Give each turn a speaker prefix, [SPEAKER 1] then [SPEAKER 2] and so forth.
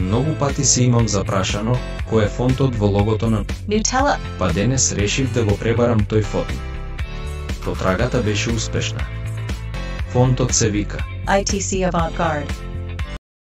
[SPEAKER 1] Многу пати се имам запрашано, кој е фонтот во логото на
[SPEAKER 2] Nutella,
[SPEAKER 1] па денес решив да го пребарам тој фонт. Потрагата беше успешна. Фонтот се вика
[SPEAKER 2] ITC Avantgarde.